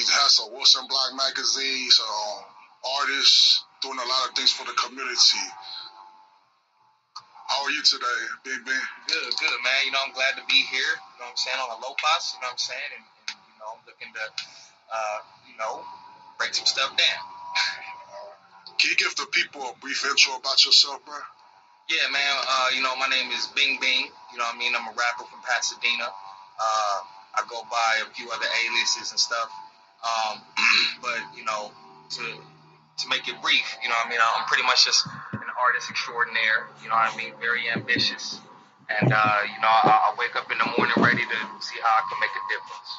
He has a Wilson Block magazine. He's an um, artist, doing a lot of things for the community. How are you today, Bing Bing? Good, good, man. You know, I'm glad to be here. You know what I'm saying? On the Lopas, you know what I'm saying? And, and you know, I'm looking to, uh, you know, break some stuff down. Can you give the people a brief intro about yourself, bro? Yeah, man. Uh, you know, my name is Bing Bing. You know what I mean? I'm a rapper from Pasadena. Uh, I go by a few other aliases and stuff. Um, but, you know, to to make it brief, you know what I mean? I'm pretty much just an artist extraordinaire. You know what I mean? Very ambitious. And, uh, you know, I, I wake up in the morning ready to see how I can make a difference.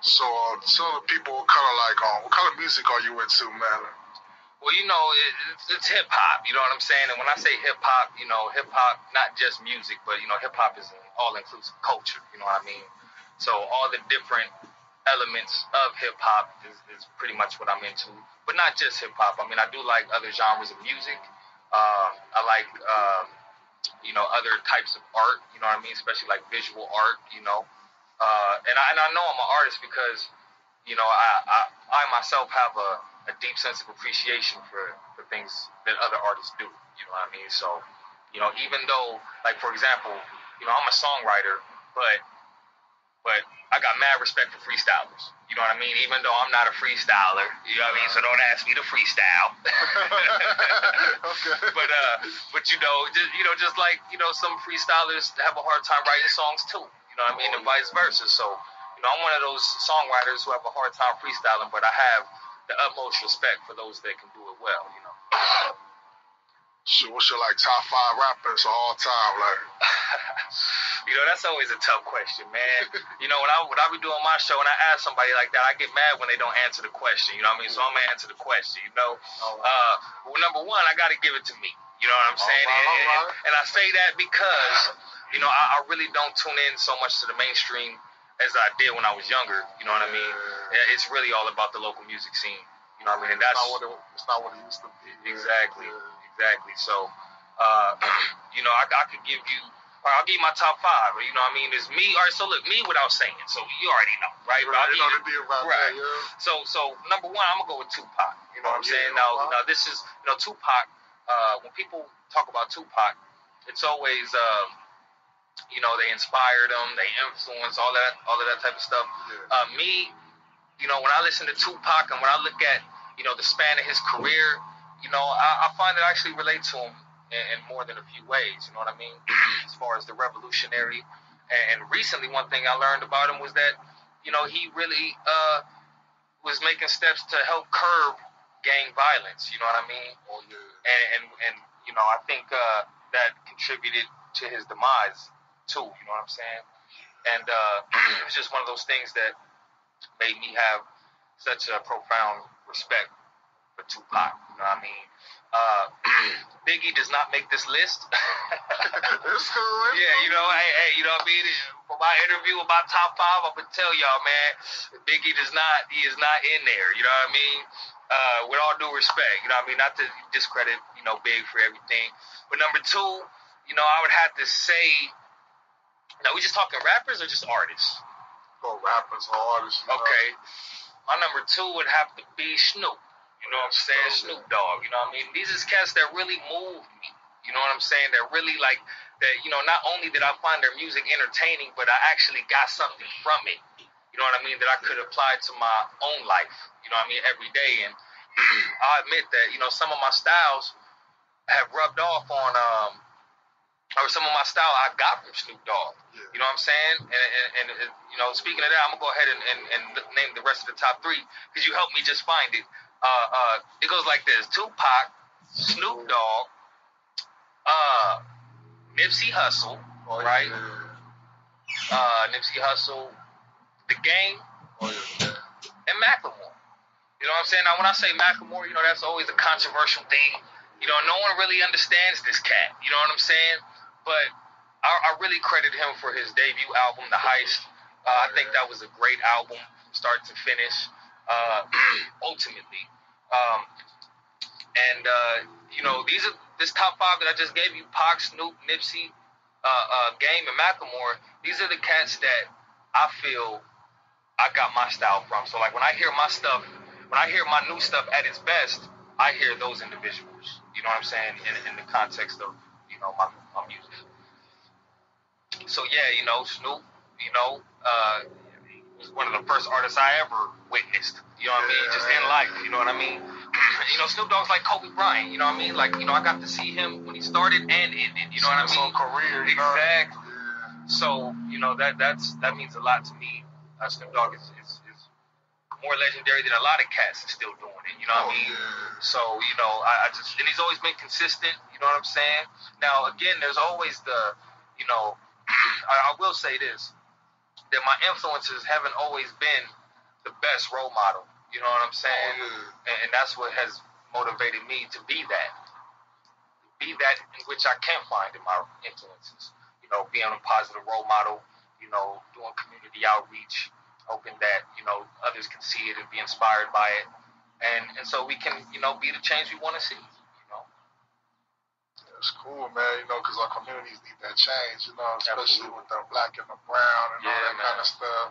So, uh, tell the people what kind of like, um, what kind of music are you into, man? Well, you know, it, it's, it's hip hop. You know what I'm saying? And when I say hip hop, you know, hip hop, not just music, but you know, hip hop is an all inclusive culture. You know what I mean? So all the different elements of hip hop is, is pretty much what I'm into. But not just hip hop. I mean, I do like other genres of music. Uh, I like, um, you know, other types of art. You know what I mean? Especially like visual art. You know, uh, and I and I know I'm an artist because, you know, I I, I myself have a, a deep sense of appreciation for for things that other artists do. You know what I mean? So, you know, even though, like for example, you know, I'm a songwriter, but but I got mad respect for freestylers. You know what I mean? Even though I'm not a freestyler, you know what I mean? So don't ask me to freestyle. okay. but uh, but you know, just you know, just like you know, some freestylers have a hard time writing songs too. You know what I mean, and vice versa. So you know, I'm one of those songwriters who have a hard time freestyling, but I have the utmost respect for those that can do it well. You know. So, what's your like top five rappers of all time? Like, you know, that's always a tough question, man. you know, when I when I be doing my show and I ask somebody like that, I get mad when they don't answer the question. You know what I mean? So I'm gonna answer the question. You know, uh, well, number one, I got to give it to me. You know what I'm saying? All right, and, right. and, and I say that because you know I, I really don't tune in so much to the mainstream as I did when I was younger. You know what I mean? Yeah, It's really all about the local music scene. You know what I mean? And it's that's not what it, it's not what it used to be. Exactly. Yeah. Exactly. So, uh, you know, I, I could give you, or I'll give you my top five. You know, what I mean, it's me. All right. So look, me without saying. So you already know, right? I'll You know the deal about right. that, yeah. so, so number one, I'm gonna go with Tupac. You know what I'm Yeah, saying? Now, now this is, you know, Tupac. Uh, when people talk about Tupac, it's always, um, you know, they inspired him, they influenced all that, all of that type of stuff. Yeah. Uh, me, you know, when I listen to Tupac and when I look at, you know, the span of his career, you know, I, I find that I actually relate to him in, in more than a few ways. You know what I mean? as far as the revolutionary. And, and recently, one thing I learned about him was that, you know, he really uh, was making steps to help curb gang violence. You know what I mean? Oh, yeah. And and, and you know, I think uh, that contributed to his demise too. You know what I'm saying? And uh, it was just one of those things that made me have such a profound respect for Tupac. You know what I mean? Uh, Biggie does not make this list. It's cool. it's Yeah, you know, hey, hey, you know what I mean? For my interview about top five, I'm gonna tell y'all, man, Biggie does not, he is not in there. You know what I mean? Uh, with all due respect, you know what I mean? Not to discredit, you know, Big for everything. But number two, you know, I would have to say, now we just talking rappers or just artists? Go rappers, artists. you know. Okay. My number two would have to be Snoop. You know what I'm saying? Snoop. Dogg. You know what I mean? These is cats that really move me. You know what I'm saying? That really like that. You know, not only did I find their music entertaining, but I actually got something from it. You know what I mean? That I could apply to my own life. You know what I mean? Every day. And I admit that you know some of my styles have rubbed off on um or some of my style I got from Snoop Dogg. Yeah. You know what I'm saying? And, and, and, and you know, speaking of that, I'm gonna go ahead and, and, and name the rest of the top three because you helped me just find it. Uh, uh, it goes like this: Tupac, Snoop Dogg, uh, Nipsey Hussle, Oh, right? Yeah. uh, Nipsey Hussle, The Game, Oh, yeah. and Macklemore. You know what I'm saying? Now, when I say Macklemore, you know that's always a controversial thing. You know, no one really understands this cat. You know what I'm saying? But I, I really credit him for his debut album, The Heist. Uh, I think that was a great album, start to finish. Uh, ultimately, um, and uh, you know these are this top five that I just gave you: Pac, Snoop, Nipsey, uh, uh, Game, and Macklemore. These are the cats that I feel I got my style from. So like when I hear my stuff, when I hear my new stuff at its best, I hear those individuals. You know what I'm saying? In, in the context of you know my, my music. So yeah, you know Snoop, you know, uh, was one of the first artists I ever witnessed. You know what I mean? Just in life. You know what I mean? you know, Snoop Dogg's like Kobe Bryant. You know what I mean? Like you know, I got to see him when he started and ended. You know what I mean? whole career, you know? Exactly. So you know that that's that means a lot to me. Uh, Snoop Dogg is, is, is more legendary than a lot of cats are still doing it. You know what Oh, I mean? yeah. So you know, I, I just and he's always been consistent. You know what I'm saying? Now again, there's always the, you know, I, I will say this that my influences haven't always been the best role model. You know what I'm saying? Oh, yeah. and, and that's what has motivated me to be that, be that in which I can find in my influences. You know, being a positive role model. You know, doing community outreach, hoping that you know others can see it and be inspired by it, and and so we can you know be the change we want to see. Know, It's cool, man. You know, because our communities need that change. You know, especially Absolutely. with the black and the brown and all Yeah, that kind of stuff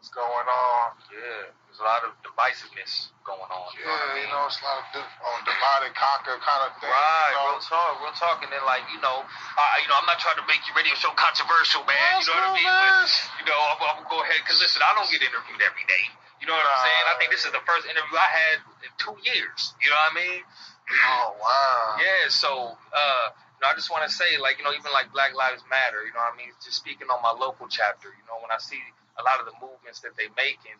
that's going on. yeah, there's a lot of divisiveness going on. You know what I Yeah, mean? you know, it's a lot of di- on oh, divide and conquer kind of thing. Right, you know? real talk, real talk, and then like you know, I, you know, I'm not trying to make your radio show controversial, man. That's you know what I mean? man. But you know, I'm, I'm gonna go ahead because listen, I don't get interviewed every day. You know what I'm saying? I think this is the first interview I had in two years. You know what I mean? Oh wow. Yeah. So, uh, you know, I just want to say, like, you know, even like Black Lives Matter. You know what I mean? Just speaking on my local chapter. You know, when I see a lot of the movements that they making,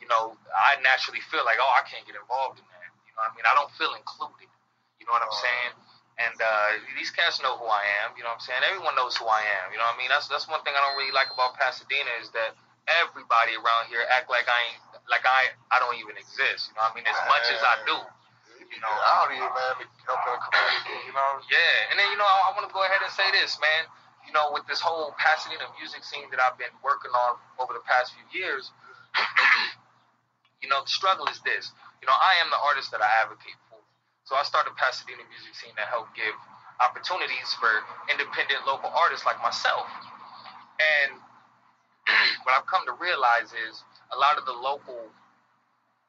you know, I naturally feel like, oh, I can't get involved in that. You know what I mean? I don't feel included. You know what I'm Oh. saying? And uh, these cats know who I am. You know what I'm saying? Everyone knows who I am. You know what I mean? That's that's one thing I don't really like about Pasadena is that everybody around here act like I ain't like I I don't even exist. You know what I mean? As much as I do. You out here, man, to help the community. You know. Yeah, and then you know I, I want to go ahead and say this, man. You know, with this whole Pasadena music scene that I've been working on over the past few years, you know, the struggle is this. You know, I am the artist that I advocate for. So I started Pasadena music scene to help give opportunities for independent local artists like myself. And what I've come to realize is a lot of the local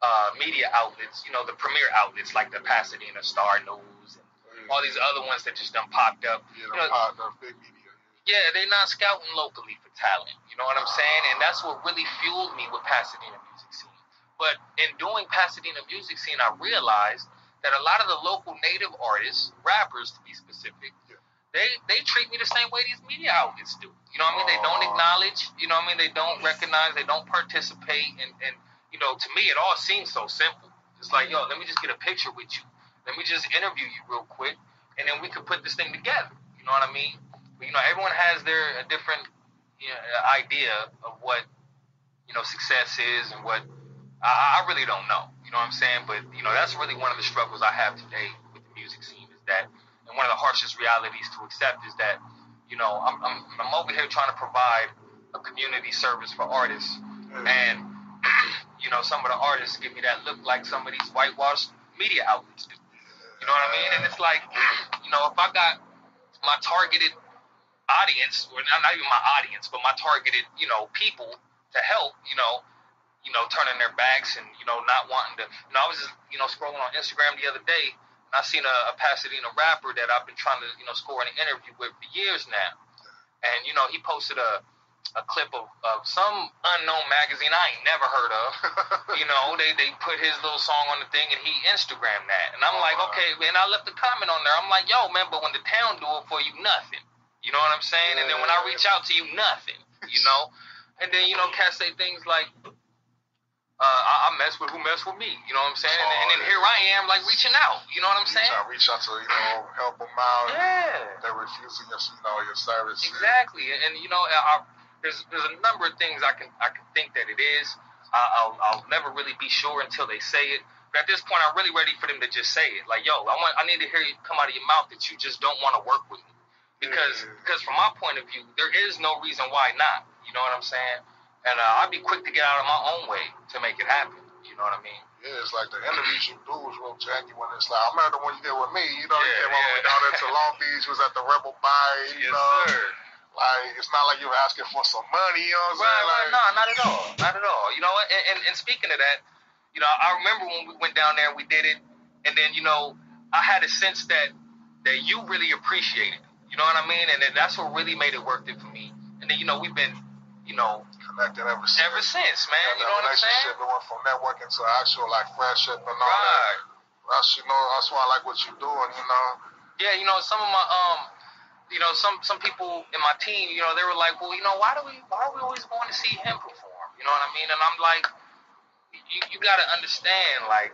uh, media outlets, you know, the premier outlets like the Pasadena Star News and all these other ones that just done popped up. Yeah, you know, pot, the big media. yeah, they're not scouting locally for talent. You know what I'm saying? And that's what really fueled me with Pasadena music scene. But in doing Pasadena music scene, I realized that a lot of the local native artists, rappers to be specific, Yeah. they they treat me the same way these media outlets do. You know what I mean? They don't acknowledge. You know what I mean? They don't recognize. They don't participate. And and you know, to me, it all seems so simple. It's like, yo, let me just get a picture with you. Let me just interview you real quick, and then we could put this thing together. You know what I mean? But, you know, everyone has their a different you know, uh, idea of what you know success is and what I, I really don't know. You know what I'm saying? But you know, that's really one of the struggles I have today with the music scene is that, and one of the harshest realities to accept is that, you know, I'm I'm, I'm over here trying to provide a community service for artists, and you know, some of the artists give me that look like some of these whitewashed media outlets do. You know what I mean? And it's like, you know, if I got my targeted audience, or not, not even my audience, but my targeted, you know, people to help, you know, you know, turning their backs and, you know, not wanting to, you know, I was just, you know, scrolling on Instagram the other day and I seen a, a Pasadena rapper that I've been trying to, you know, score an interview with for years now. And, you know, he posted a, a clip of, of some unknown magazine I ain't never heard of. you know, they, they put his little song on the thing and he Instagrammed that. And I'm Oh, like, wow. okay, and I left a comment on there. I'm like, yo, man, but when the town do it for you, nothing. You know what I'm saying? And then when I reach out to you, nothing. You know? And then, you know, cats say things like, uh, I, I mess with who mess with me. You know what I'm saying? And, and then here I am, like reaching out. You know what I'm saying? To reach out to you know help them out. Yeah. They're refusing your you know your service. Exactly. And, and you know, I, there's there's a number of things I can I can think that it is. I, I'll I'll never really be sure until they say it. But at this point, I'm really ready for them to just say it. Like, yo, I want I need to hear you come out of your mouth that you just don't want to work with me. Because Yeah. because from my point of view, there is no reason why not. You know what I'm saying? And uh, I'd be quick to get out of my own way to make it happen. You know what I mean? Yeah, it's like the interviews you do is real genuine. It's like I remember the one you did with me. You know, you Yeah, came all the way down there to Long Beach. Was at the Rebel Bar. You know, sir. Like it's not like you're asking for some money. You know what I'm Right, saying? right, Like, no, not at all, not at all. You know, and, and and speaking of that, you know, I remember when we went down there and we did it, and then you know, I had a sense that that you really appreciated. it. You know what I mean? And then that's what really made it worth it for me. And then you know, we've been, you know, connected ever since. ever since, man. Yeah, You know what I'm saying? It went from networking to actual like friendship and all Right. that. That's you know that's why I like what you're doing. You know. Yeah, you know, some of my um, you know, some some people in my team, you know, they were like, well, you know, why do we why are we always going to see him perform? You know what I mean? And I'm like, you you got to understand, like,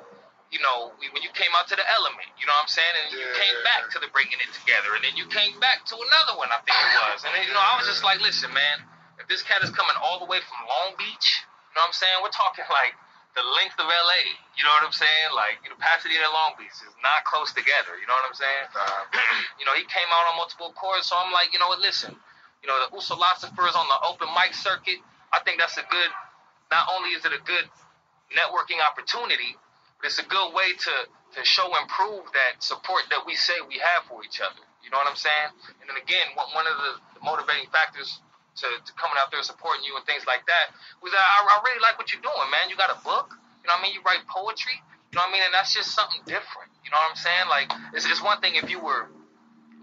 you know, we- when you came out to the element, you know what I'm saying, and you came back to the bringing it together, and then you came back to another one, I think it was, and then, you know, I was just like, listen, man, if this cat is coming all the way from Long Beach, you know what I'm saying, we're talking like the length of LA, you know what I'm saying, like, you know, Pasadena and Long Beach is not close together, you know what I'm saying? You know, he came out on multiple chords, so I'm like, you know what, listen, you know, the Usolosopher is on the open mic circuit. I think that's a good, not only is it a good networking opportunity, but it's a good way to, to show and prove that support that we say we have for each other. You know what I'm saying? And then again, one one of the motivating factors to, to coming out there supporting you and things like that was that I, I really like what you're doing, man. You got a book, you know what I mean? You write poetry, you know what I mean? And that's just something different. You know what I'm saying? Like, it's, it's one thing if you were,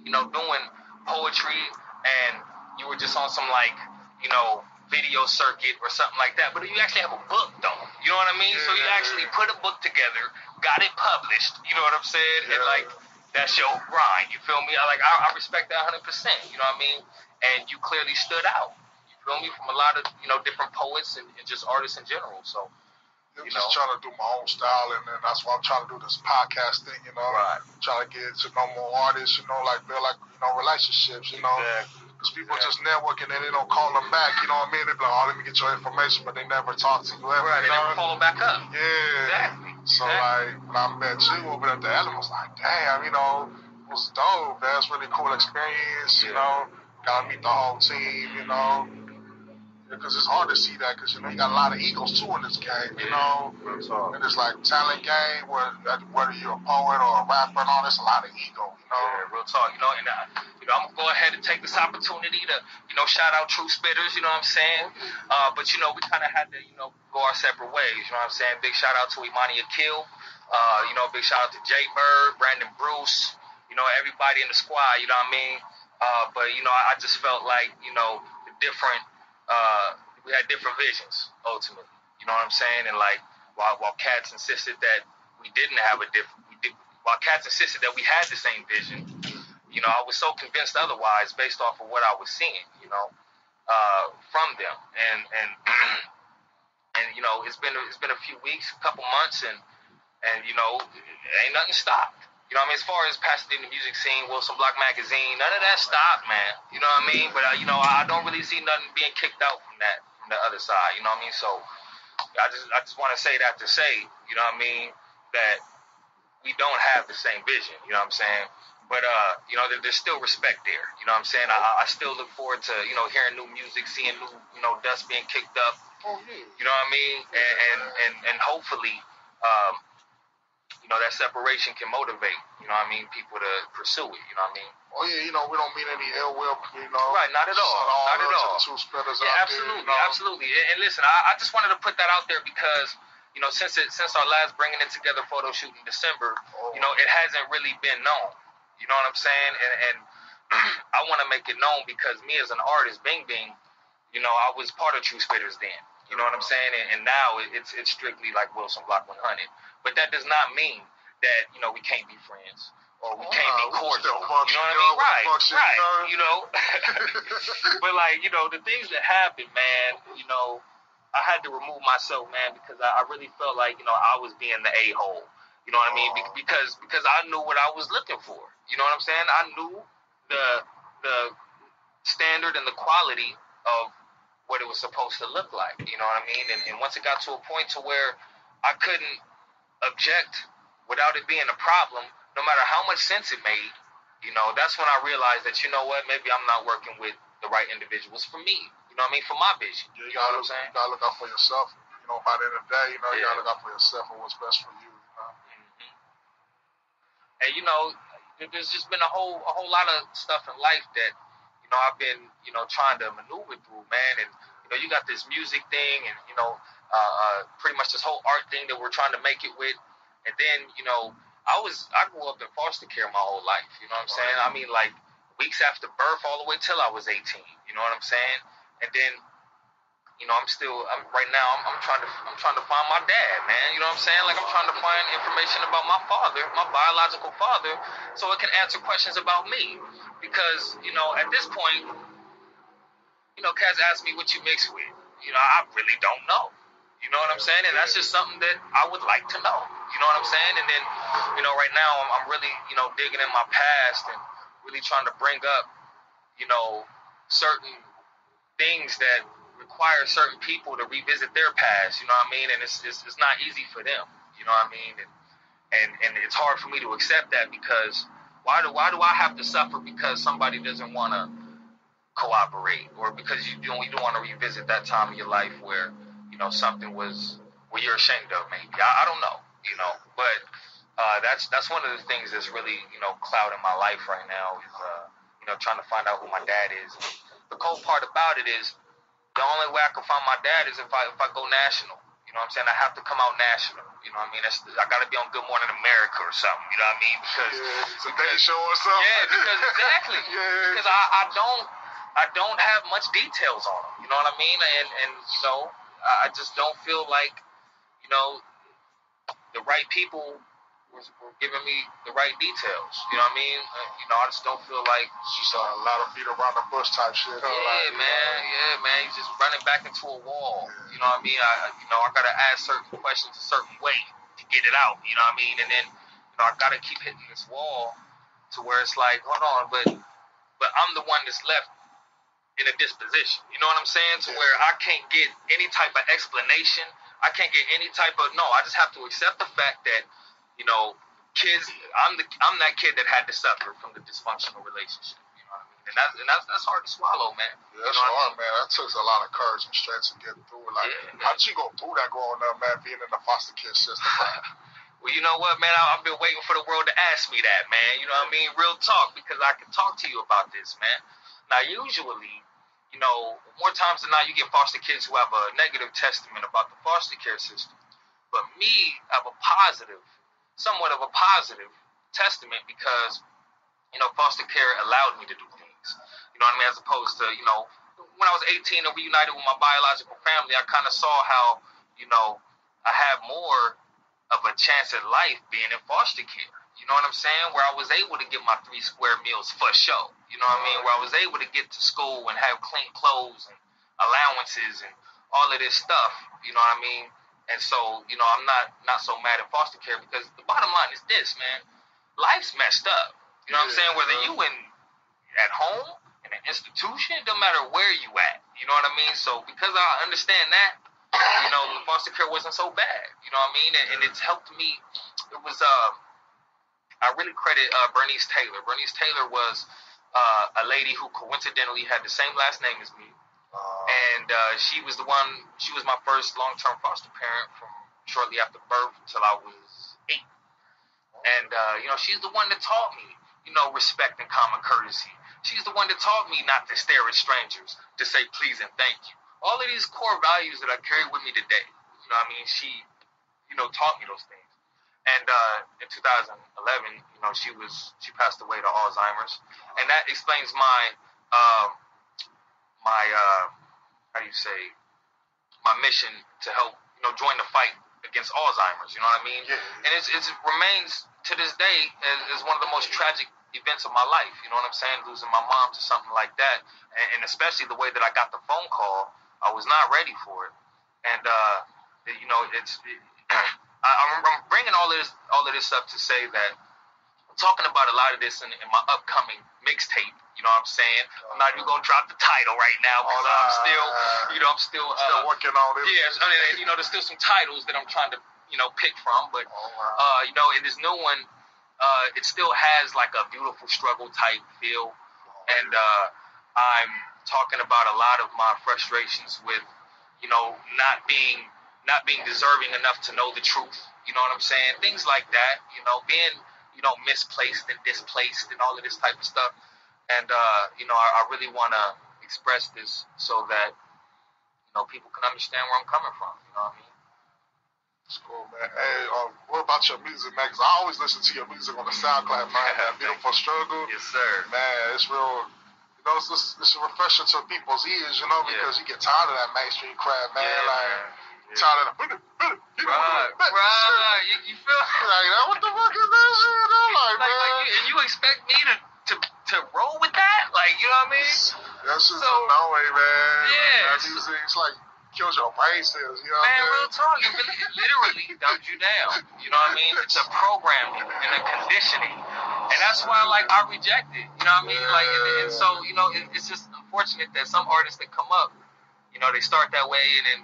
you know, doing poetry and you were just on some like, you know, video circuit or something like that. But you actually have a book though. You know what I mean? So you actually put a book together, got it published, you know what I'm saying? And like that's your grind. You feel me? I like I, I respect that hundred percent, you know what I mean? And you clearly stood out. You feel me? From a lot of, you know, different poets and, and just artists in general. So I'm You just know? trying to do my own style, and then that's why I'm trying to do this podcast thing. You know, Right. trying to get to know more artists. You know, like build like you know relationships. You know, Exactly. because people just networking and they don't call them back. You know what I mean? They be like, oh, let me get your information, but they never talk to you ever. right, you and know? then follow back up. Yeah. Exactly. So exactly. like when I met you over at the Element, I was like, damn, you know, it was dope. That's really cool experience. You know, got to meet the whole team. You know, because it's hard to see that because you know you got a lot of egos too in this game. You know, and it's like talent game where whether you're a poet or a rapper and all, there's a lot of ego. You know. Yeah, real talk. You know, and uh, you know, I'm gonna go ahead and take this opportunity to, you know, shout out True Spitters. You know what I'm saying? Uh, but you know, we kind of had to, you know, go our separate ways. You know what I'm saying? Big shout out to Imani Akil. Uh, you know, big shout out to Jay Bird, Brandon Bruce. You know, everybody in the squad. You know what I mean? Uh, but you know, I, just felt like, you know, different. Uh, we had different visions ultimately. You know what I'm saying? And like, while while Cats insisted that we didn't have a different, did, while Cats insisted that we had the same vision, you know, I was so convinced otherwise based off of what I was seeing, you know, uh, from them. And and and you know, it's been it's been a few weeks, a couple months, and and you know, ain't nothing stopped. You know, what I mean, as far as Pasadena music scene, Wilson Block Magazine, none of that stopped, man. You know what I mean? But uh, you know, I don't really see nothing being kicked out from that from the other side. You know what I mean? So I just I just want to say that to say, you know what I mean, that we don't have the same vision. You know what I'm saying? But uh, you know, there, there's still respect there. You know what I'm saying? I, I still look forward to you know hearing new music, seeing new you know dust being kicked up. Oh. You know what I mean? And and and, and hopefully, um, you know that separation can motivate. You know what I mean? People to pursue it. You know what I mean? Oh yeah, you know we don't mean any ill will, you know. Right, not at all. Out Not at all. two Yeah, out absolutely, there, you know. absolutely. And, and listen, I, I just wanted to put that out there because you know since it since our last bringing it together photo shoot in December, Oh, you know it hasn't really been known. You know what I'm saying? And and I want to make it known because me as an artist, Bing Bing, you know I was part of True Spitters then. You know what I'm saying? And, and now it's it's strictly like Wilson Block 100. But that does not mean that you know we can't be friends or we can't be cordial. You know what I mean? Right, right. You know, but like you know, the things that happen, man. You know, I had to remove myself, man, because I, I really felt like you know I was being the a hole. You know what I mean? Be- because because I knew what I was looking for. You know what I'm saying? I knew the the standard and the quality of what it was supposed to look like. You know what I mean? And, and once it got to a point to where I couldn't object without it being a problem, no matter how much sense it made, you know, that's when I realized that, you know what, maybe I'm not working with the right individuals for me. You know what I mean? For my vision. Yeah, you, you gotta, know what I'm saying? You gotta look out for yourself. You know, by the end of the day, you know, yeah. you gotta look out for yourself and what's best for you. you know? mm-hmm. And you know, there's just been a whole a whole lot of stuff in life that, you know, I've been, you know, trying to maneuver through, man. And you know, you got this music thing, and you know, uh, uh, pretty much this whole art thing that we're trying to make it with. And then, you know, I was I grew up in foster care my whole life. You know what I'm saying? I mean, like weeks after birth, all the way till I was 18. You know what I'm saying? And then, you know, I'm still I'm right now. I'm, I'm trying to I'm trying to find my dad, man. You know what I'm saying? Like I'm trying to find information about my father, my biological father, so it can answer questions about me. Because you know, at this point, you know, Kaz asked me what you mix with. You know, I really don't know. You know what I'm saying? And that's just something that I would like to know. You know what I'm saying? And then, you know, right now I'm, I'm really, you know, digging in my past and really trying to bring up, you know, certain things that require certain people to revisit their past. You know what I mean? And it's it's, it's not easy for them. You know what I mean? And and and it's hard for me to accept that because why do why do I have to suffer because somebody doesn't want to cooperate or because you don't you don't want to revisit that time of your life where you know something was where you're ashamed of maybe I, I don't know you know. But uh, that's that's one of the things that's really you know clouding my life right now is uh, you know trying to find out who my dad is. The cold part about it is the only way I can find my dad is if I if I go national. You know what I'm saying? I have to come out national. You know what I mean? That's, I got to be on Good Morning America or something. You know what I mean? Because yeah, it's a day show or something. Yeah, because exactly. yeah. Because I, I don't I don't have much details on him. You know what I mean? And and you know I just don't feel like you know the right people were, were giving me the right details. You know what I mean? Uh, you know, I just don't feel like she's a lot of feet around the bush type shit. Yeah, like, man. Know, yeah, man. He's just running back into a wall. Yeah. You know what I mean? I, you know, I gotta ask certain questions a certain way to get it out. You know what I mean? And then, you know, I gotta keep hitting this wall to where it's like, hold on, but, but I'm the one that's left in a disposition. You know what I'm saying? To yeah. where I can't get any type of explanation I can't get any type of no. I just have to accept the fact that you know kids. I'm the I'm that kid that had to suffer from the dysfunctional relationship. You know what I mean? And that's and that's, that's hard to swallow, man. Yeah, that's you know hard, I mean? man. That took a lot of courage and strength to get through. Like, yeah, how'd you go through that growing up, man? Being in the foster care system. well, you know what, man? I, I've been waiting for the world to ask me that, man. You know what I mean? Real talk, because I can talk to you about this, man. Now, usually, you know, more times than not, you get foster kids who have a negative testament about the foster care system. But me, I have a positive, somewhat of a positive testament because, you know, foster care allowed me to do things. You know what I mean? As opposed to, you know, when I was 18 and reunited with my biological family, I kind of saw how, you know, I had more of a chance at life being in foster care. You know what I'm saying? Where I was able to get my three square meals for show. You know what I mean? Where I was able to get to school and have clean clothes and allowances and all of this stuff. You know what I mean? And so, you know, I'm not not so mad at foster care because the bottom line is this, man. Life's messed up. You know what I'm saying? Whether you in at home in an institution, it don't matter where you at. You know what I mean? So because I understand that, you know, foster care wasn't so bad. You know what I mean? And, and it's helped me. It was uh I really credit uh, Bernice Taylor. Bernice Taylor was uh, a lady who coincidentally had the same last name as me, and uh, she was the one. She was my first long-term foster parent from shortly after birth till I was eight. And uh, you know, she's the one that taught me, you know, respect and common courtesy. She's the one that taught me not to stare at strangers, to say please and thank you. All of these core values that I carry with me today. You know, I mean, she, you know, taught me those things. And uh, in 2011, you know, she was she passed away to Alzheimer's, and that explains my uh, my uh, how do you say my mission to help you know join the fight against Alzheimer's. You know what I mean? Yeah. And it's, it's, it remains to this day as, as one of the most tragic events of my life. You know what I'm saying? Losing my mom to something like that, and, and especially the way that I got the phone call, I was not ready for it. And uh, you know, it's it, I, I'm, I'm bringing all this all of this up to say that talking about a lot of this in, in my upcoming mixtape. You know what I'm saying? I'm not even gonna drop the title right now because I'm still, you know, I'm still, uh, Still working on it. yeah, you know, there's still some titles that I'm trying to, you know, pick from, but uh, you know, in this new one, uh, it still has like a beautiful struggle type feel, and uh, I'm talking about a lot of my frustrations with, you know, not being not being deserving enough to know the truth. You know what I'm saying? Things like that. You know, being you know misplaced and displaced and all of this type of stuff. And uh, you know, I, I really want to express this so that you know people can understand where I'm coming from. You know what I mean? It's cool, man. Hey, um, what about your music, man? 'Cause I always listen to your music on the SoundCloud, man. That beautiful struggle, Yes, sir. man. It's real. You know, it's, it's, it's refreshing to people's ears, you know, Yeah. because you get tired of that mainstream crap, man. Yeah, like, man. Yeah. of the. Right, right. You, you feel Like, what the fuck is that shit? I'm like, like, like you, and you expect me to, to to roll with that? Like, you know what I mean? That's just So- annoying, man. Yeah. That music, it's like kills your brain cells, you know Man, what real talk, it, really, it literally dumbs you down. You know what I mean? It's a programming and a conditioning, and that's why like I reject it. You know what I mean? Like, and, and so you know, it, it's just unfortunate that some artists that come up, you know, they start that way and then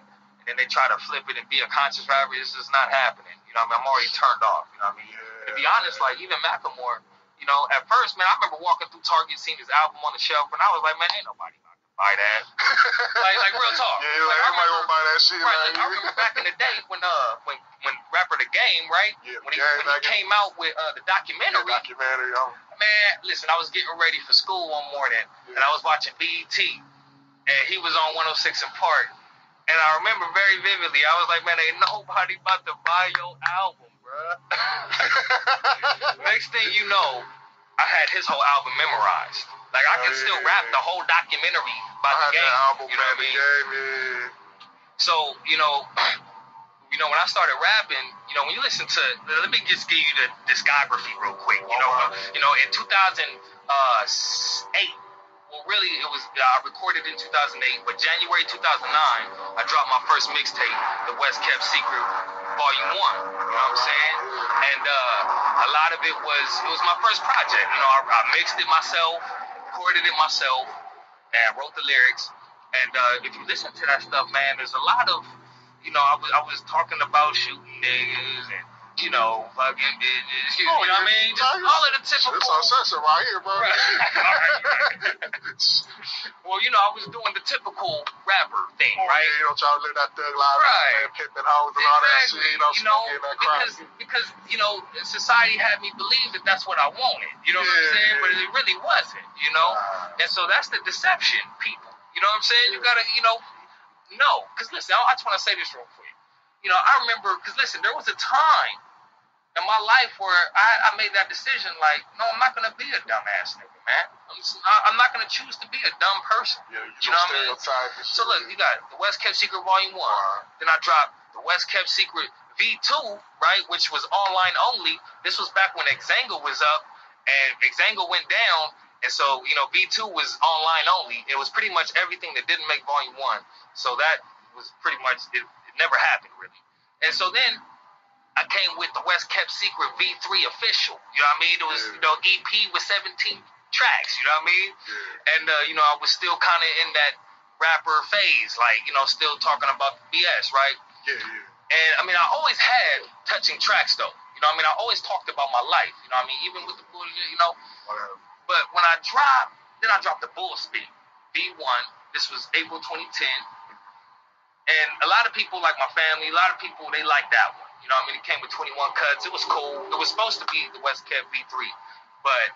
and they try to flip it and be a conscious rapper. It's just not happening. You know what I mean? I'm already turned off. You know what I mean? Yeah. To be honest, like even Macklemore, you know, at first, man, I remember walking through Target, seeing his album on the shelf, and I was like, man, ain't nobody about to buy that. like, like real talk. Yeah, like, Like, everybody remember- gonna buy that shit. Right, like, I remember back in the day when uh when when rapper the game right Yeah, when he, Game when he came out with uh, the documentary documentary, yo. man listen I was getting ready for school one morning and I was watching BET and he was on 106 & Park and I remember very vividly I was like man ain't nobody about to buy your album bruh. Next thing you know I had his whole album memorized. Like I can Oh, still rap the whole documentary I about had the game that album, you know what I mean? Game, so, you know, you know, when I started rapping, you know, when you listen to, let me just give you the discography real quick. You know, uh, you know, in 2008, well, really, it was I recorded in 2008, but January 2009, I dropped my first mixtape, The West Kept Secret, Volume One. You know what I'm saying? And uh, a lot of it was it was my first project. You know, I, I mixed it myself, recorded it myself, and wrote the lyrics. And uh, if you listen to that stuff, man, there's a lot of, you know, I was I was talking about shooting niggas and you know fucking bitches. You, Oh, know what I yeah. mean? Just all of the typical. It's uncensored right here, bro. Right. well, you know, I was doing the typical rapper thing, Oh, right? Yeah, you know, trying to live that thug life, Right. pimping hoes and all that shit, you know, you know, smoking that crap. because because you know society had me believe that that's what I wanted. You know what I'm saying? yeah. But it really wasn't. You know, Nah. and so that's the deception, people. You know what I'm saying? You gotta, you know, no. Because listen, I, I just want to say this real quick. You know, I remember because listen, there was a time in my life where I, I made that decision. Like, no, I'm not gonna be a dumbass nigga, man. I'm just, I, I'm not gonna choose to be a dumb person. Yeah, you, You know what I mean? So look, you got the West Kept Secret Volume One. Wow. Then I dropped the West Kept Secret V2, right, which was online only. This was back when Xanga was up, and Xanga went down, and so you know V2 was online only. It was pretty much everything that didn't make Volume One. So that was pretty much it. It never happened really. And so then I came with the West Kept Secret V3 official. You know what I mean? It was Yeah. you know EP with 17 tracks. You know what I mean? Yeah. and uh, you know I was still kind of in that rapper phase, like you know, still talking about BS, right? Yeah, yeah. And I mean, I always had touching tracks though. You know, what I mean, I always talked about my life. You know, what I mean, even with the bullshit, you know. Whatever. But when I dropped, then I dropped the Bull Spit V1. This was April 2010. And a lot of people, like my family, a lot of people, they like that one. You know, I mean, it came with 21 cuts. It was cool. It was supposed to be the West Kept V3, but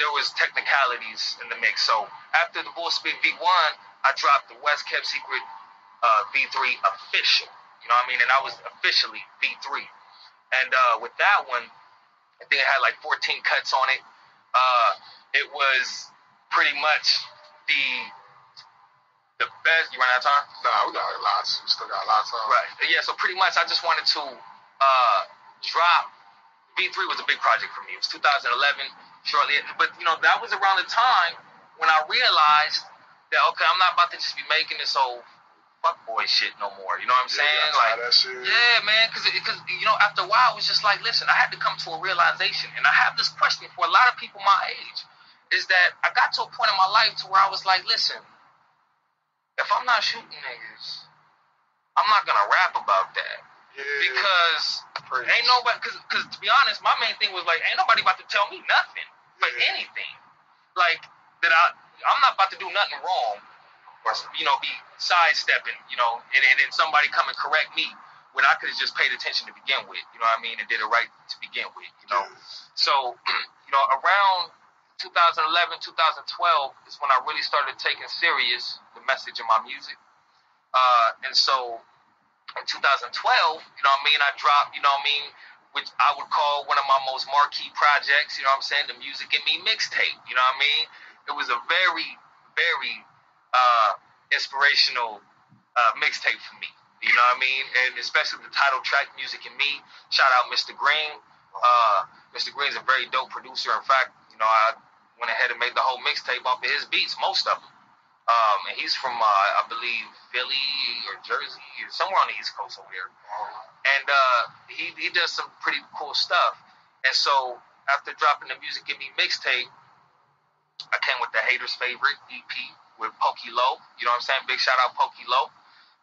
there was technicalities in the mix. So after the Bull Spit V1, I dropped the West Kept Secret uh, V3 official. You know what I mean? And I was officially V3. And uh, with that one, I think it had like 14 cuts on it. Uh, it was pretty much the the best. You run out of time? Nah, we got lots. We still got lots of time. Right. Yeah. So pretty much, I just wanted to uh, drop. V3 was a big project for me. It was 2011, shortly. But you know, that was around the time when I realized that okay, I'm not about to just be making this old fuckboy shit no more. You know what I'm Yeah, saying? Like, yeah, man, because because you know after a while it was just like, listen, I had to come to a realization, and I have this question for a lot of people my age, is that I got to a point in my life to where I was like, listen, if I'm not shooting niggas, I'm not gonna rap about that Yeah. because Preach. ain't nobody. Because because to be honest, my main thing was like, ain't nobody about to tell me nothing for Yeah. anything, like that I I'm not about to do nothing wrong or you know be sidestepping, you know, and, and then somebody come and correct me when I could have just paid attention to begin with, you know what I mean, and did it right to begin with, you know. So, you know, around 2011, 2012 is when I really started taking serious the message in my music. Uh, and so in 2012, you know what I mean, I dropped, you know what I mean, which I would call one of my most marquee projects, you know what I'm saying, the Music in Me mixtape, you know what I mean? It was a very, very uh, inspirational uh, mixtape for me. You know what I mean? And especially the title track, Music in Me. Shout out Mr. Green. Uh, Mr. Green's a very dope producer. In fact, you know, I went ahead and made the whole mixtape off of his beats, most of them. Um, and he's from, uh, I believe, Philly or Jersey or somewhere on the East Coast over there. And uh, he, he does some pretty cool stuff. And so after dropping the Music in Me mixtape, I came with the Haters Favorite EP with Pokey Low. You know what I'm saying? Big shout out Pokey Low.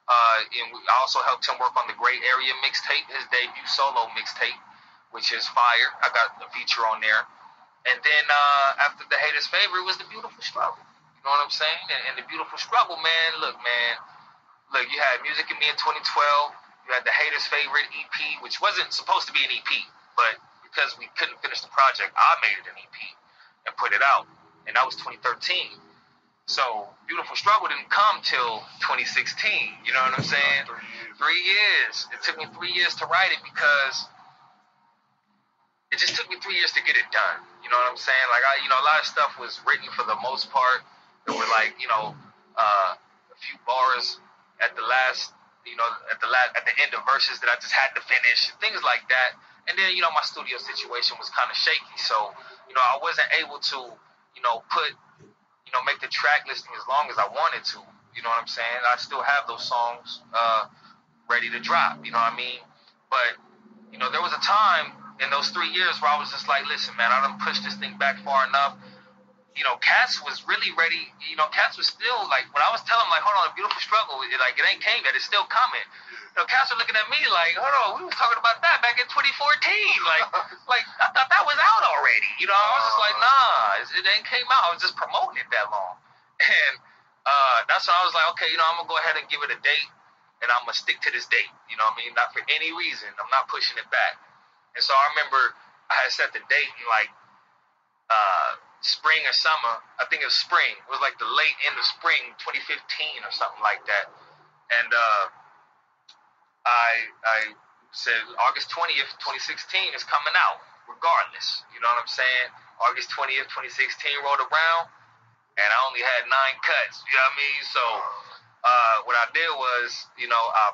Uh, and we, also helped him work on the Great Area mixtape, his debut solo mixtape, which is fire. I got the feature on there. And then uh, after the Haters Favorite was the Beautiful Struggle. You know what I'm saying? And, and the Beautiful Struggle, man, look, man, look, you had Music in Me in 2012. You had the Haters Favorite EP, which wasn't supposed to be an EP, but because we couldn't finish the project, I made it an EP and put it out. And that was 2013. So Beautiful Struggle didn't come till 2016. You know what I'm saying? Three years. Three years. It took me three years to write it because it just took me three years to get it done. You know what I'm saying? Like I, you know, a lot of stuff was written for the most part. There were like, you know, uh, a few bars at the last, you know, at the last, at the end of verses that I just had to finish, things like that. And then, you know, my studio situation was kind of shaky, so you know, I wasn't able to, you know, put, you know, make the track listing as long as I wanted to. You know what I'm saying? I still have those songs uh, ready to drop. You know what I mean? But you know, there was a time in those three years where I was just like, listen, man, I done pushed this thing back far enough. You know, Cass was really ready. You know, Cass was still like, when I was telling him, like, hold on, a beautiful struggle, it, like, it ain't came yet, it's still coming. You know, Cass was looking at me like, hold on, we was talking about that back in 2014. Like, like I thought that was out already. You know, I was just like, nah, it, ain't came out. I was just promoting it that long. And uh, that's when I was like, okay, you know, I'm gonna go ahead and give it a date, and I'm gonna stick to this date. You know what I mean? Not for any reason. I'm not pushing it back. And so I remember I had set the date in like uh, spring or summer. I think it was spring. It was like the late end of spring, 2015 or something like that. And uh, I I said August 20th, 2016 is coming out regardless. You know what I'm saying? August 20th, 2016 rolled around, and I only had nine cuts. You know what I mean? So uh, what I did was, you know, I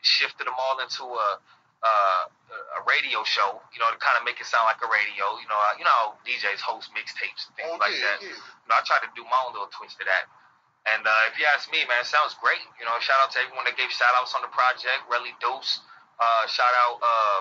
shifted them all into a uh, a radio show, you know, to kind of make it sound like a radio. You know, you know, how DJs host mixtapes and things Oh, like yeah, that. yeah. You know, I tried to do my own little twist to that. And uh, if you ask me, man, it sounds great. You know, shout out to everyone that gave shout outs on the project. Relly Deuce, uh, shout out uh,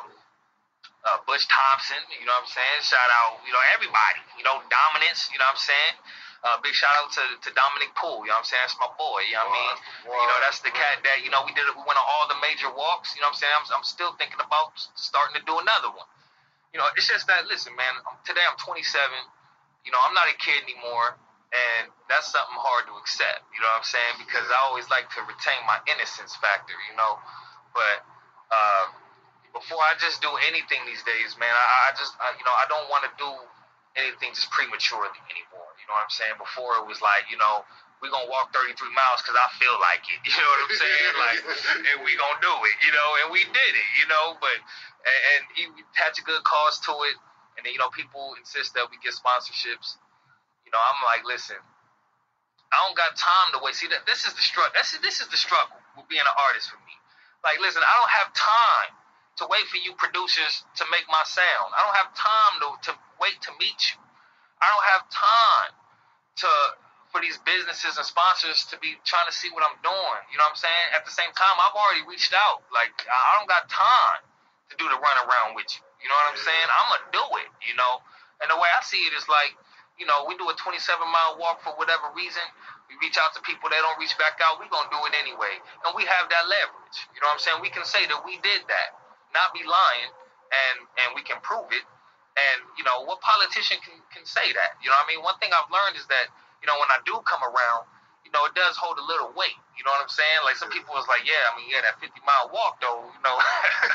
uh, Butch Thompson, you know what I'm saying? Shout out, you know, everybody. You know, Dominance, you know what I'm saying? Uh, big shout out to, to Dominic Poole, you know what I'm saying? That's my boy, you know what I mean? You know, that's the cat that, you know, we did it, we went on all the major walks, you know what I'm saying? I'm, I'm still thinking about starting to do another one. You know, it's just that, listen, man, I'm, today I'm 27. You know, I'm not a kid anymore, and that's something hard to accept, you know what I'm saying? Because I always like to retain my innocence factor, you know? But, uh, before I just do anything these days, man, I, I just, I, you know, I don't want to do anything just prematurely anymore. Know what I'm saying? Before it was like, you know, we're going to walk 33 miles because I feel like it. You know what I'm saying? like, and we going to do it, you know, and we did it, you know, but, and, and he attached a good cause to it. And then, you know, people insist that we get sponsorships. You know, I'm like, listen, I don't got time to wait. See that this is the struggle. This is this is the struggle with being an artist for me. Like, listen, I don't have time to wait for you producers to make my sound. I don't have time to, to wait to meet you. I don't have time to for these businesses and sponsors to be trying to see what I'm doing. You know what I'm saying? At the same time, I've already reached out. Like I don't got time to do the run around with you. You know what I'm saying? I'm gonna do it. You know, and the way I see it is like, you know, we do a 27 mile walk for whatever reason. We reach out to people that don't reach back out. We gonna do it anyway, and we have that leverage. You know what I'm saying? We can say that we did that, not be lying, and and we can prove it. And you know, what politician can can say that? You know what I mean? One thing I've learned is that you know when I do come around, you know, it does hold a little weight. You know what I'm saying? Like some people was like, yeah, I mean, yeah, that 50 mile walk though, you know,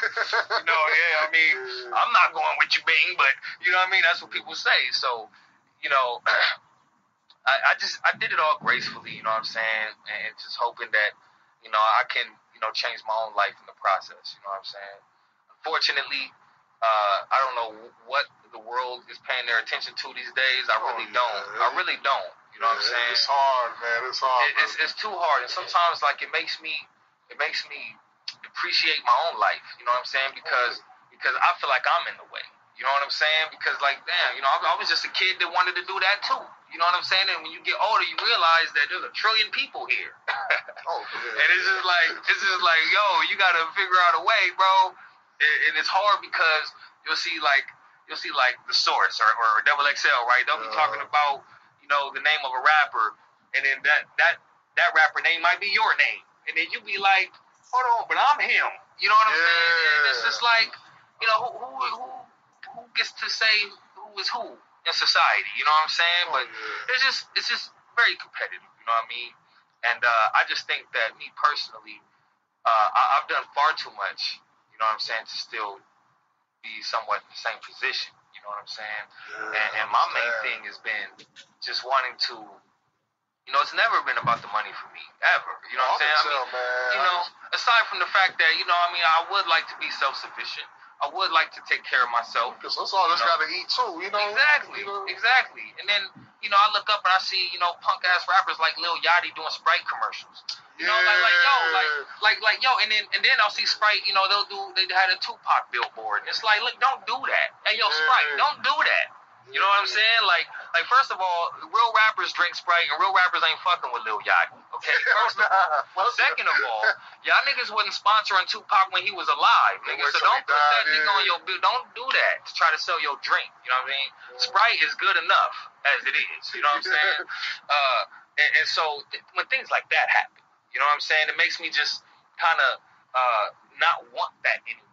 you know, yeah, I mean, I'm not going with you, Bing, but you know what I mean? That's what people say. So, you know, I, I just I did it all gracefully. You know what I'm saying? And just hoping that you know I can you know change my own life in the process. You know what I'm saying? Unfortunately, uh, I don't know what the world is paying their attention to these days. I really oh, yeah, don't. I really don't. You know yeah, what I'm saying? It's hard, man. It's hard. It, it's, it's too hard, and sometimes like it makes me it makes me appreciate my own life. You know what I'm saying? Because because I feel like I'm in the way. You know what I'm saying? Because like damn, you know, I, I was just a kid that wanted to do that too. You know what I'm saying? And when you get older, you realize that there's a trillion people here. oh, yeah. And it's just like it's just like yo, you gotta figure out a way, bro. And it's hard because you'll see like you'll see like the source or, or double XL, right? They'll be uh, talking about you know, the name of a rapper, and then that that that rapper name might be your name, and then you'll be like, hold on, but I'm him. You know what I'm yeah. saying? And it's just like, you know, who who who who gets to say who is who in society? You know what I'm saying? Oh, but yeah. it's just it's just very competitive. You know what I mean? And uh, I just think that me personally, uh, I, I've done far too much. You know what I'm saying to still be somewhat in the same position You know what I'm saying? Yeah, and, and my main thing has been just wanting to, you know, it's never been about the money for me ever. You know what I'm saying? I mean, man. you know, aside from the fact that you know, I mean, I would like to be self-sufficient. I would like to take care of myself. Because us all just gotta eat too, you know. Exactly, you know? exactly. And then you know, I look up and I see you know punk ass rappers like Lil Yachty doing Sprite commercials. You know, like like yo, like like like yo, and then and then I'll see Sprite. You know, they'll do they had a Tupac billboard. It's like, look, don't do that. Hey yo, Sprite, don't do that. You know what I'm saying? Like like first of all, real rappers drink Sprite, and real rappers ain't fucking with Lil Yachty. Okay, first of all. well, second of all, y'all niggas wasn't sponsoring Tupac when he was alive, nigga. So don't put that nigga on your bill. Don't do that to try to sell your drink. You know what I mean? Sprite is good enough as it is. You know what I'm saying? Uh, and, and so th- when things like that happen you know what I'm saying? It makes me just kind of uh, not want that anymore.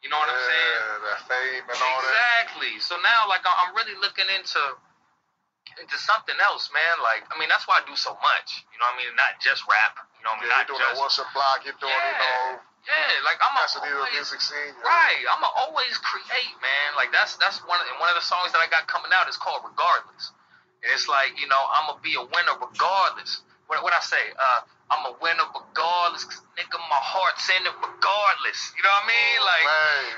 You know what yeah, I'm saying? That fame and all exactly. that. Exactly. So now, like, I'm really looking into into something else, man. Like, I mean, that's why I do so much. You know what I mean? Not just rap. You know what I mean? Yeah, you're doing just, that once a block. You're doing, yeah, you know. Yeah, like I'm a always, music scene. Yeah. Right, I'm a always create, man. Like that's that's one of and one of the songs that I got coming out is called Regardless, and it's like you know I'm gonna be a winner regardless. What what I say? Uh, I'm a winner regardless. Cause nigga, my heart's in it regardless. You know what I mean? Like,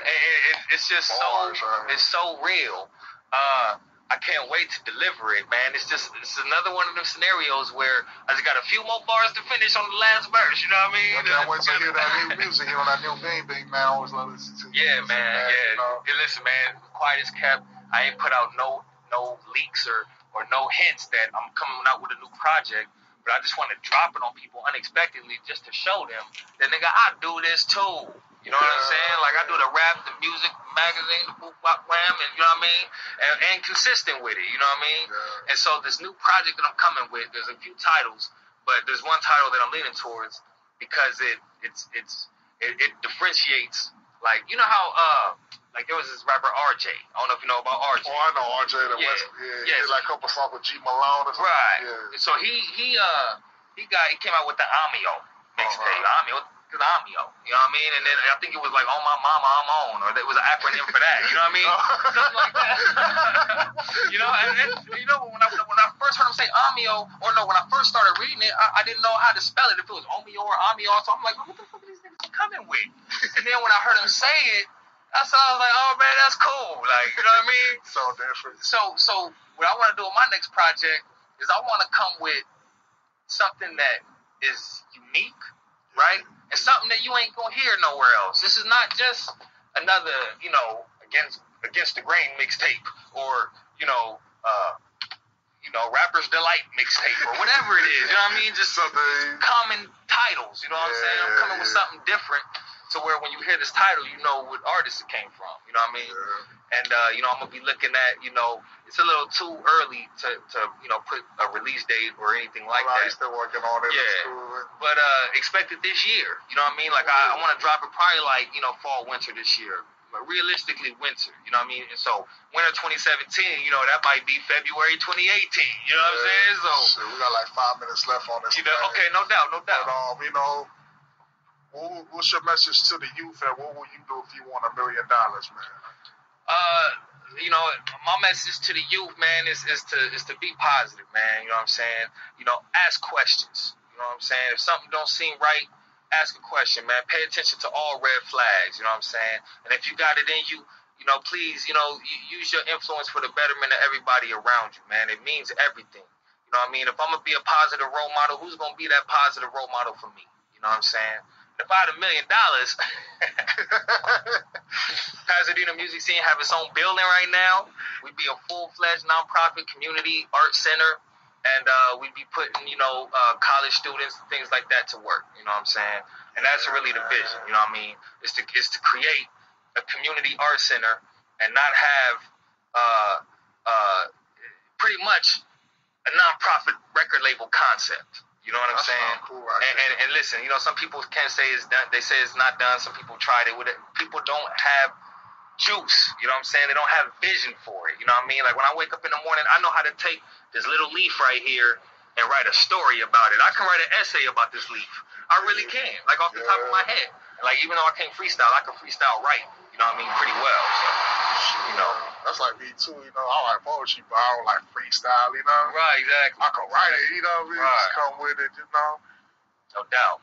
it, it, it's just Bars, so, it's so real. Uh, I can't wait to deliver it, man. It's just, it's another one of them scenarios where I just got a few more bars to finish on the last verse. You know what I mean? I can't wait to hear that new music, know, that new Bing Bing, man. I always love listening to Yeah, man, man, yeah. You know? Hey, listen, man, quiet as kept. I ain't put out no, no leaks or, or no hints that I'm coming out with a new project but I just want to drop it on people unexpectedly just to show them that nigga, I do this too. You know what I'm saying? Like I do the rap, the music, magazine, the boop bop wham, and you know what I mean, and, and consistent with it. You know what I mean? Yeah. And so this new project that I'm coming with, there's a few titles, but there's one title that I'm leaning towards because it it's it's it, it differentiates. Like you know how uh like there was this rapper RJ. I don't know if you know about RJ. Oh, I know RJ. The yeah. West, yeah, yeah. He did like a couple songs with G Malone. Or something. Right. Yeah. So he he uh he got he came out with the Amio mixtape. Uh-huh. Amio. The Amio, you know what I mean, and then I think it was like "On My Mama I'm On," or it was an acronym for that. You know what I mean? Something like that. you know, and, and you know when I when I first heard him say Amio, or no, when I first started reading it, I, I didn't know how to spell it. If it was Omio or Amio, so I'm like, what the fuck are these niggas coming with? And then when I heard him say it, that's why I was like, oh man, that's cool. Like, you know what I mean? so different. So, so what I want to do with my next project is I want to come with something that is unique, right? And something that you ain't gonna hear nowhere else. This is not just another, you know, against against the grain mixtape or you know, uh, you know, rappers delight mixtape or whatever it is. You know what I mean? Just Something. common titles. You know what I'm saying? I'm coming with something different to where when you hear this title, you know what artist it came from. You know what I mean? Yeah. And uh, you know, I'm gonna be looking at, you know, it's a little too early to, to you know, put a release date or anything like Right, that. still working on it. Yeah. But uh, expect it this year. You know what I mean? Like I, I want to drop it probably like you know fall winter this year. But realistically, winter. You know what I mean? And so winter 2017. You know that might be February 2018. You know what I'm saying? So Shit, we got like five minutes left on this. you know, okay, no doubt, no But doubt. um, you know, what, what's your message to the youth, and what will you do if you won a million dollars, man? uh, you know, my message to the youth, man, is, is to is to be positive, man. You know what I'm saying? You know, ask questions. You know what I'm saying? If something don't seem right, ask a question, man. Pay attention to all red flags. You know what I'm saying? And if you got it in you, you know, please, you know, use your influence for the betterment of everybody around you, man. It means everything. You know what I mean? If I'm gonna be a positive role model, who's gonna be that positive role model for me? You know what I'm saying? If I had a million dollars, Pasadena Music Scene have its own building right now. We'd be a full-fledged nonprofit community art center, and uh, we'd be putting, you know, uh, college students, things like that, to work. You know what I'm saying? And that's really the vision. You know what I mean? Is to is to create a community art center and not have uh, uh, pretty much a nonprofit record label concept. You know what I'm That saying? cool, right and, and, and listen, you know, some people can't say it's done. They say it's not done. Some people tried it with it. People don't have juice. You know what I'm saying? They don't have vision for it. You know what I mean? Like when I wake up in the morning, I know how to take this little leaf right here and write a story about it. I can write an essay about this leaf. I really can. Like off the top of my head. And like even though I can't freestyle, I can freestyle right. You know what I mean? Pretty well. So, you know. That's like me too, you know. I like poetry, but I don't like freestyle, you know. Right, exactly. I can write it, you know. mean? Just Right. come with it, you know. No doubt.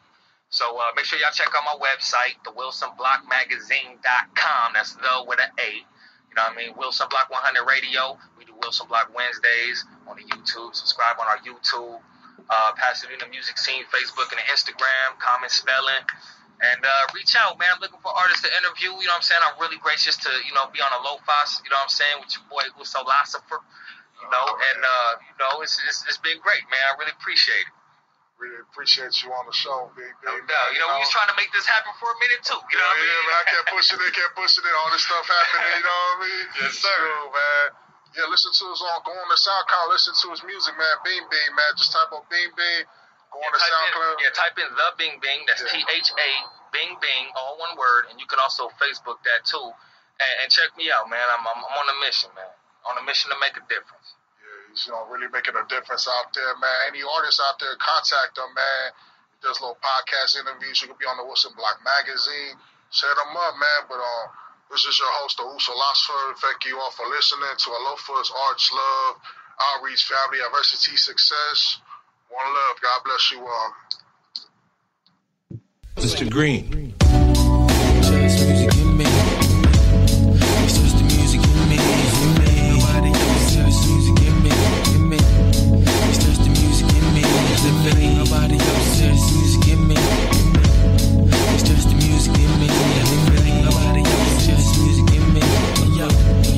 So uh, make sure y'all check out my website, the WilsonBlockMagazine.com. That's the with an A. You know what I mean? Wilson Block 100 Radio. We do Wilson Block Wednesdays on the YouTube. Subscribe on our YouTube. Uh, Pasadena Music Scene, Facebook and Instagram. Comment spelling. And uh, reach out, man. I'm looking for artists to interview. You know what I'm saying? I'm really gracious to, you know, be on A.L.O.F.A.S., you know what I'm saying, with your boy Usolosopher. You know, and, uh, you know, it's, it's, it's been great, man. I really appreciate it. Really appreciate you on the show, big No big. doubt. You know, we was trying to make this happen for a minute too. You know what I yeah, mean? man, I kept pushing it, kept pushing it, all this stuff happening, you know what I mean? Yes, sir. Cool, man. Yeah, listen to his all go on the SoundCloud, listen to his music, man. Bing Bing, man. Just type up Bing Bing. Go on the type SoundCloud. in, yeah, type in the Bing Bing. That's Yeah. T H A Bing Bing, all one word. And you can also Facebook that too. And, and check me out, man. I'm, I'm, I'm on a mission, man. On a mission to make a difference. Yeah, he's you know, really making a difference out there, man. Any artists out there, contact them, man. He does little podcast interviews. You can be on the Wilson Block magazine. Set them up, man. But um, this is your host, the Usolosopher. Thank you all for listening to A.L.O.F.A.S. Arts Love, Outreach, Family, Adversity, Success. One love. God bless you all. Mr. Green. Music in me. It's just the music in me. In me. Nobody else. Just music in me. In me. It's just the music in me. In me. Nobody else. Just music in me. In me. It's just the music in me. In me. Nobody else. Just music in me. Yo,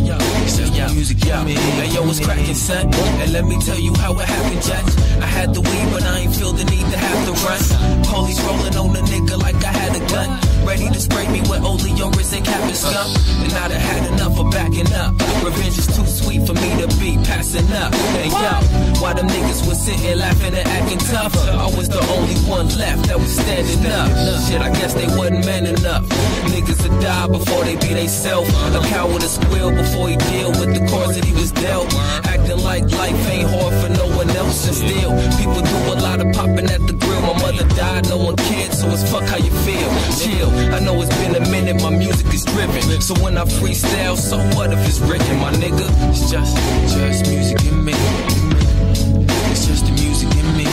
yo, it's just the music in me. Hey yo, what's cracking, son? And let me tell you how it happened, Judge. I had the weed, but I ain't feel the need to have to run. Police rolling on a nigga like I had a gun. Ready to spray me with oleoresin capsicum. And I done had enough of backing up. Revenge is too sweet for me to be passing up. And yo, while them niggas was sitting laughing and acting tough, I was the only one left that was standing up. Shit, I guess they wasn't man enough. Niggas would die before they be they self. A coward would squeal before he deal with the cards that he was dealt. Acting like life ain't hard for no one else. And still, people do a lot of popping at the grill. My mother died, no one cared, so it's fuck how you feel. Chill, I know it's been a minute, my music is driven. So when I freestyle, so what if it's written, my nigga? It's just, just music in me. It's just the music in me. In me.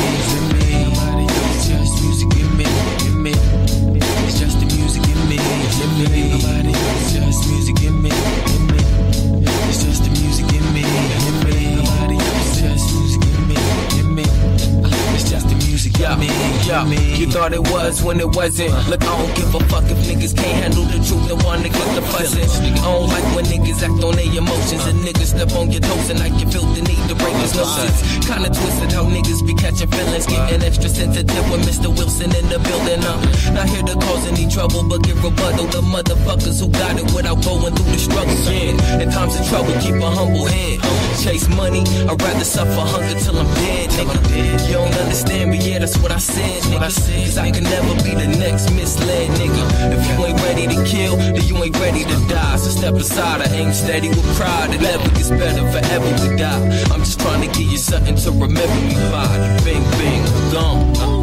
Thought it was when it wasn't. Look, I don't give a fuck if niggas can't handle the truth and wanna get the fussing. I don't like when niggas act on their emotions and niggas step on your toes and like you feel the need to break his noses. Kinda twisted how niggas be catching feelings, getting extra sensitive with Mr. Wilson in the building. Uh, not here to cause any trouble, but give rebuttal to motherfuckers who got it without going through the struggle. Yeah, in times of trouble, keep a humble head. Chase money, I'd rather suffer hunger till I'm dead, nigga. You don't understand me, yeah, that's what I said, nigga. Cause I can never be the next misled nigga. If you ain't ready to kill, then you ain't ready to die. So step aside, I aim steady with pride. It never gets better, forever we die. I'm just trying to give you something to remember me by. Bing bing, gone.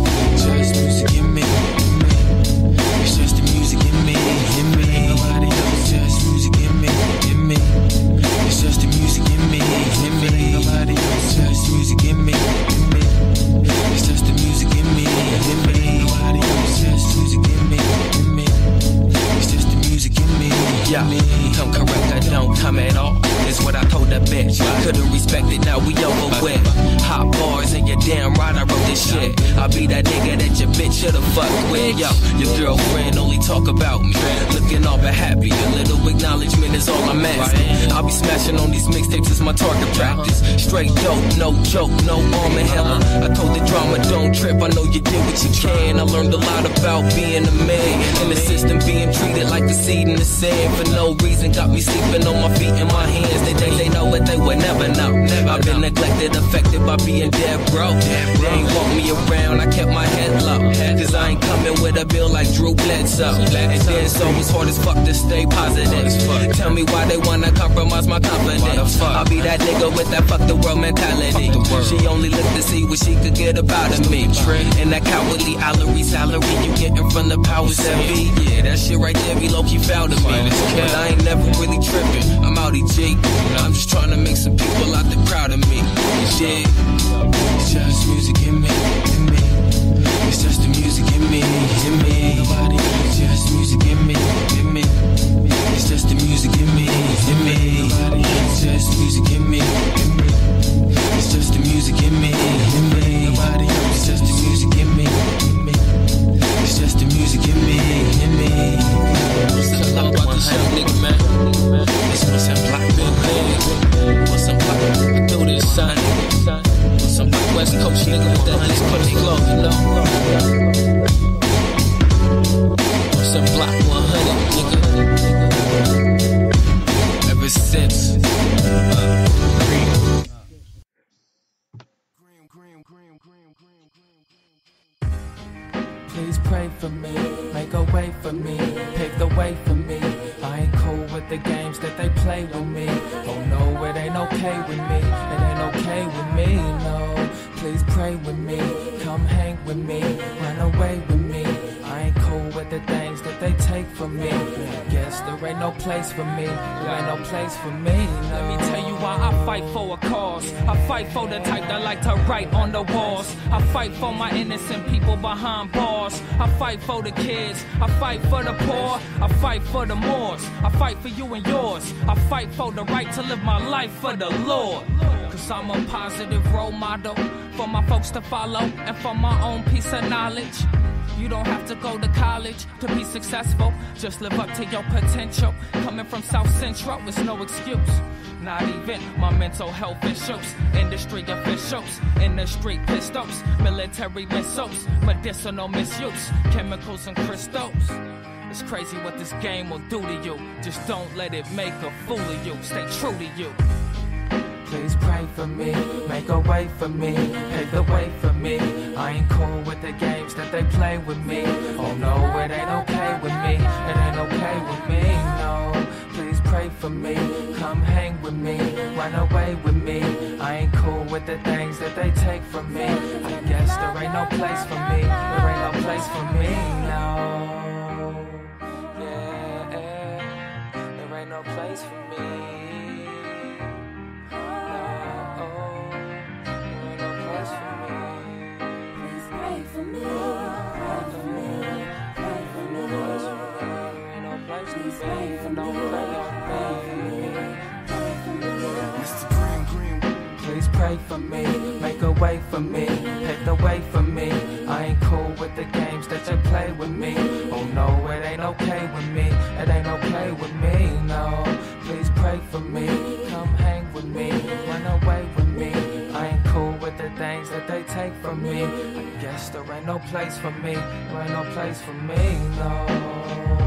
Could've respected, now we over. Hot you're damn right I wrote this shit. I'll be that nigga that your bitch should've fucked with. Yo, your girlfriend only talk about me. Looking all but happy, a little acknowledgement is all I'm asking. I'll be smashing on these mixtapes as my target practice. Straight dope, no joke, no arm inhaler. I told the drama, don't trip, I know you did what you can. I learned a lot about being a man. In the system, being treated like a seed in the sand. For no reason, got me sleeping on my feet and my hands. They think they know what they would never know. I've been neglected, affected by being dead broke. They ain't want me around, I kept my head low. Cause I ain't coming with a bill like Drew Bledsoe. And then so it's hard as fuck to stay positive. Tell me why they wanna compromise my confidence. I'll be that nigga with that fuck the world mentality. She only looked to see what she could get about out of me. And that cowardly salary salary you getting from the powers that be. Yeah, that shit right there be low key foul to me. But I ain't never really tripping. I'm out G. I'm just trying to make some people out there proud of me. Yeah. It's just music in me, in me. It's just the music in me, in me. Nobody else, just music in me, in me. It's just the music in me, in me. Nobody. It's just the music in me, in me. Nobody else, just the music in me, in me. It's just the for the Lord. Cause I'm a positive role model for my folks to follow and for my own piece of knowledge. You don't have to go to college to be successful. Just live up to your potential. Coming from South Central, it's no excuse. Not even my mental health issues. Industry officials, in the street pistols, military missiles, medicinal misuse, chemicals and crystals. It's crazy what this game will do to you. Just don't let it make a fool of you. Stay true to you. Please pray for me, make a way for me, pave the way for me. I ain't cool with the games that they play with me. Oh no, it ain't okay with me, it ain't okay with me, no. Please pray for me, come hang with me, run away with me. I ain't cool with the things that they take from me. I guess there ain't no place for me, there ain't no place for me, no. Yeah, there ain't no place for me. Pray for me, make a way for me, pave the way for me. I ain't cool with the games that you play with me. Oh no, it ain't okay with me, it ain't okay with me, no. Please pray for me, come hang with me, run away with me. That they take from me. I guess there ain't no place for me, there ain't no place for me, no.